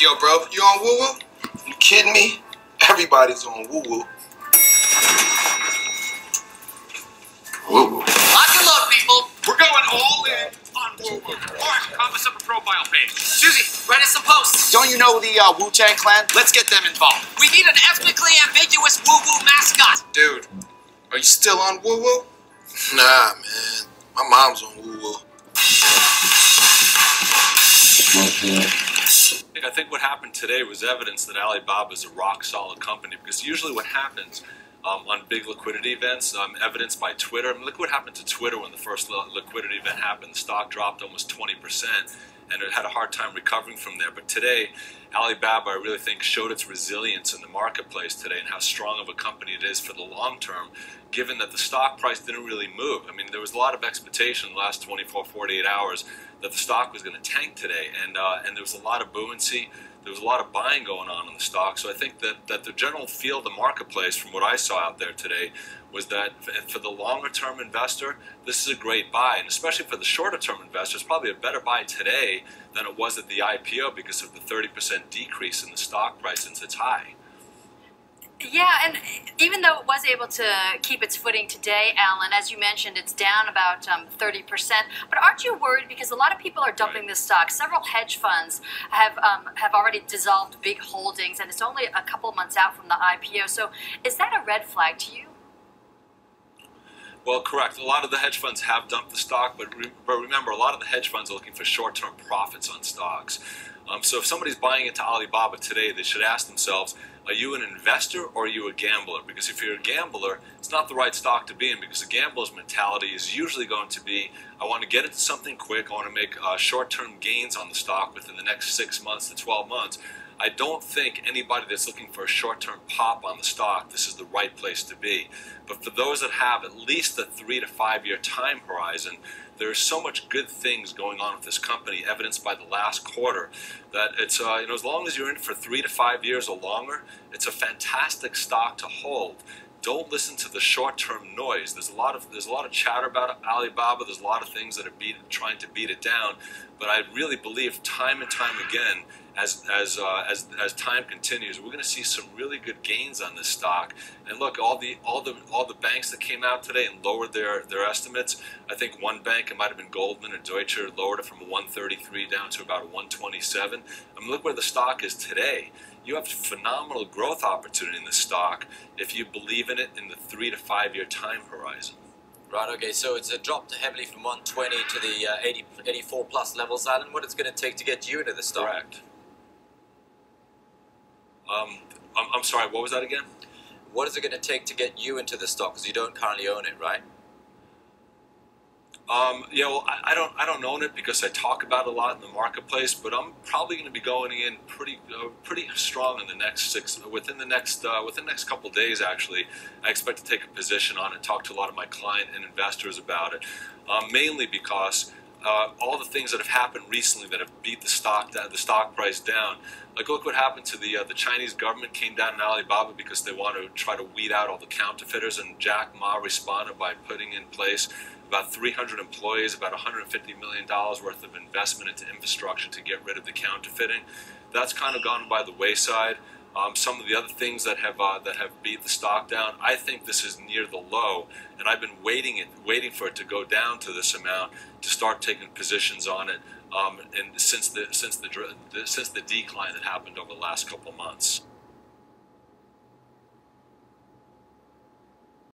Yo, bro, you on woo woo? You kidding me? Everybody's on woo woo. Woo woo. Lock and load, people. We're going all in on Woo Woo. Mark, pop us up a profile page. Susie, write us some posts. Don't you know the uh, Wu Tang Clan? Let's get them involved. We need an ethnically ambiguous woo-woo mascot. Dude, are you still on woo woo? Nah, man. My mom's on woo woo. I think what happened today was evidence that Alibaba is a rock solid company because usually what happens um, on big liquidity events, um, evidenced by Twitter. I mean, look what happened to Twitter when the first liquidity event happened. The stock dropped almost 20%, and it had a hard time recovering from there. But today, Alibaba, I really think, showed its resilience in the marketplace today and how strong of a company it is for the long term, given that the stock price didn't really move. I mean, there was a lot of expectation in the last 24, 48 hours that the stock was going to tank today, and uh, and there was a lot of buoyancy. There was a lot of buying going on in the stock, so I think that, that the general feel of the marketplace, from what I saw out there today, was that for the longer term investor, this is a great buy, and especially for the shorter term investor, it's probably a better buy today than it was at the IPO because of the 30% decrease in the stock price since its high. Yeah, and even though it was able to keep its footing today, Alan, as you mentioned, it's down about um, 30%. But aren't you worried because a lot of people are dumping this stock? Several hedge funds have um, have already dissolved big holdings, and it's only a couple months out from the IPO. So is that a red flag to you? Well, correct. A lot of the hedge funds have dumped the stock, but, re- but remember, a lot of the hedge funds are looking for short-term profits on stocks. Um, so if somebody's buying into Alibaba today, they should ask themselves, are you an investor or are you a gambler? Because if you're a gambler, it's not the right stock to be in because a gambler's mentality is usually going to be, I want to get into something quick, I want to make uh, short-term gains on the stock within the next six months to 12 months. I don't think anybody that's looking for a short-term pop on the stock, this is the right place to be. But for those that have at least a three to five-year time horizon, there are so much good things going on with this company, evidenced by the last quarter, that it's uh, you know as long as you're in for three to five years or longer, it's a fantastic stock to hold. Don't listen to the short-term noise. There's a lot of there's a lot of chatter about Alibaba. There's a lot of things that are beat, trying to beat it down. But I really believe time and time again, as as uh, as as time continues, we're going to see some really good gains on this stock. And look, all the all the all the banks that came out today and lowered their their estimates. I think one bank, it might have been Goldman or Deutsche, lowered it from 133 down to about 127. I mean, look where the stock is today. You have phenomenal growth opportunity in this stock if you believe in it in the three to five year time horizon. Right, okay, so it's a dropped heavily from 120 to the uh, 80, 84 plus levels, Alan. What it's going to take to get you into the stock? Correct. Um, I'm, I'm sorry, what was that again? What is it going to take to get you into the stock? Because you don't currently own it, right? Um, you know, I, I don't I don't own it because I talk about it a lot in the marketplace, but I'm probably going to be going in pretty uh, pretty strong in the next six within the next uh, within the next couple days. Actually, I expect to take a position on it, talk to a lot of my client and investors about it, um, mainly because. Uh, all the things that have happened recently that have beat the stock the stock price down. Like look what happened to the uh, the Chinese government came down in Alibaba because they want to try to weed out all the counterfeiters, and Jack Ma responded by putting in place about 300 employees, about 150 million dollars worth of investment into infrastructure to get rid of the counterfeiting. That's kind of gone by the wayside. Um, some of the other things that have uh, that have beat the stock down, I think this is near the low, and I've been waiting it, waiting for it to go down to this amount to start taking positions on it. Um, and since the since the since the decline that happened over the last couple months.